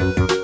You.